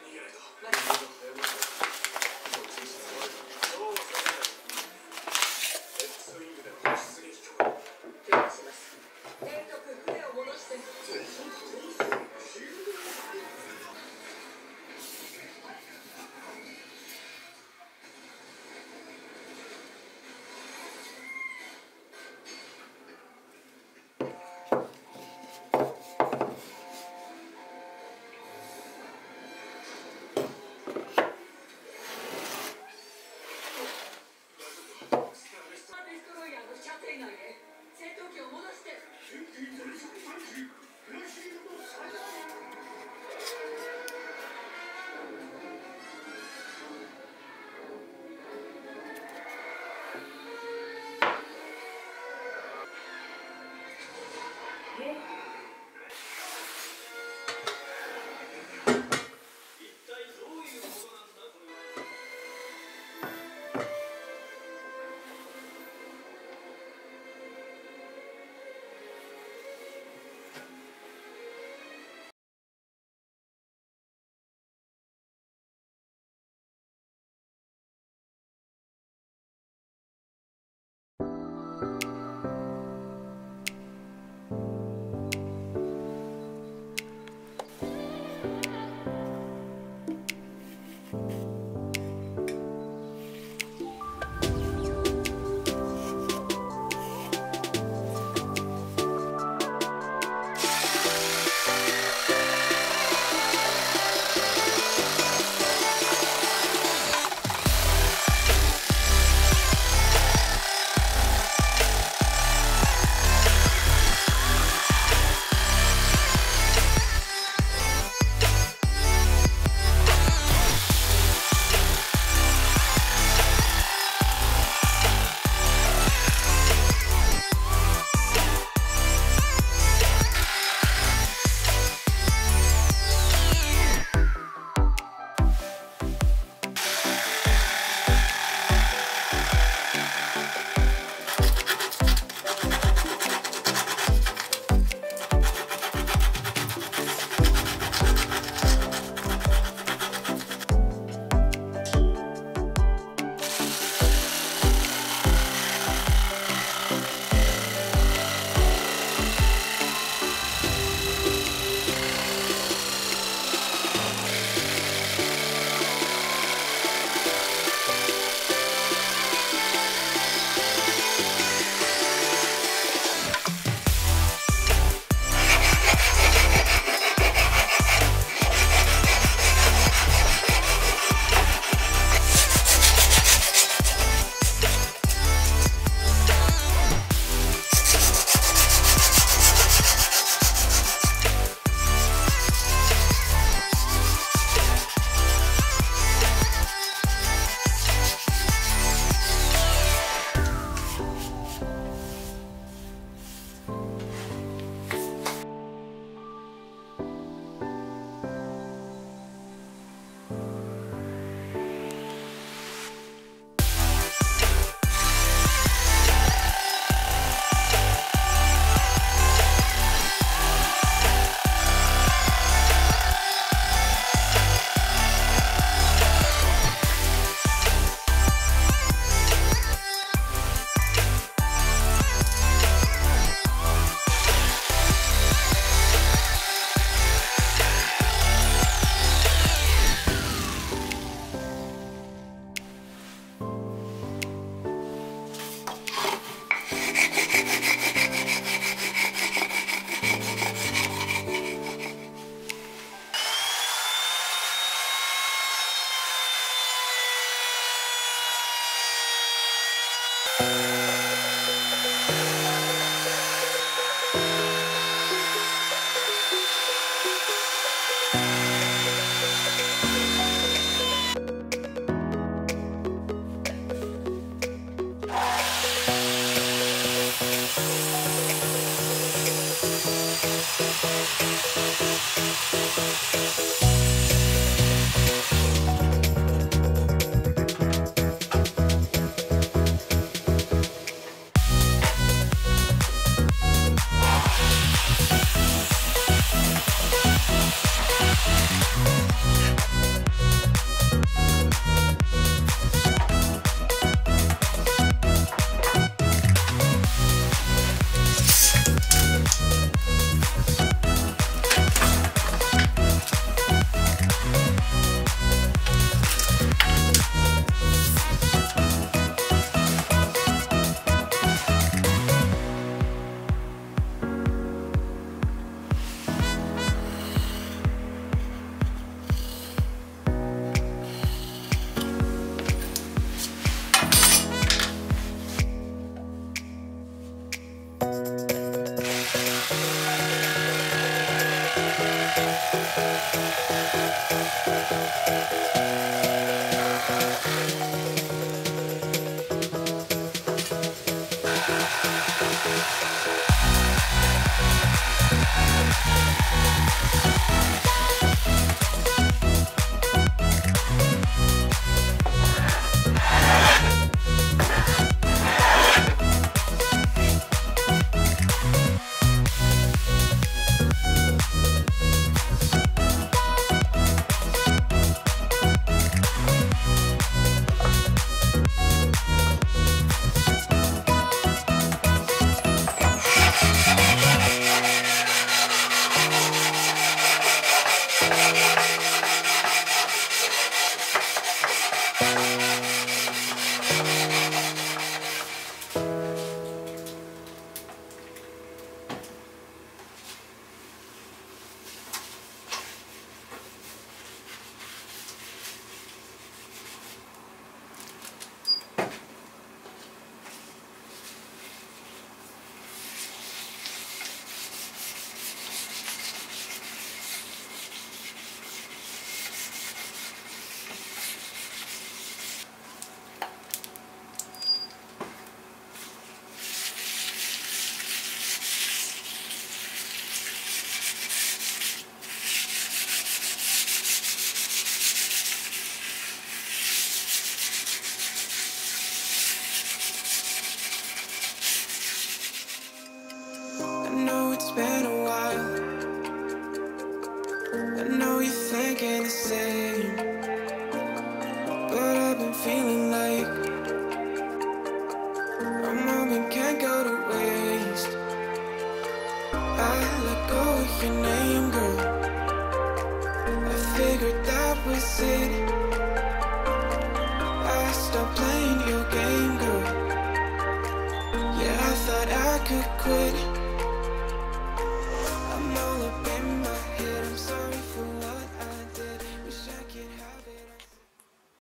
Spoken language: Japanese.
逃げないと。あっ。Could quit.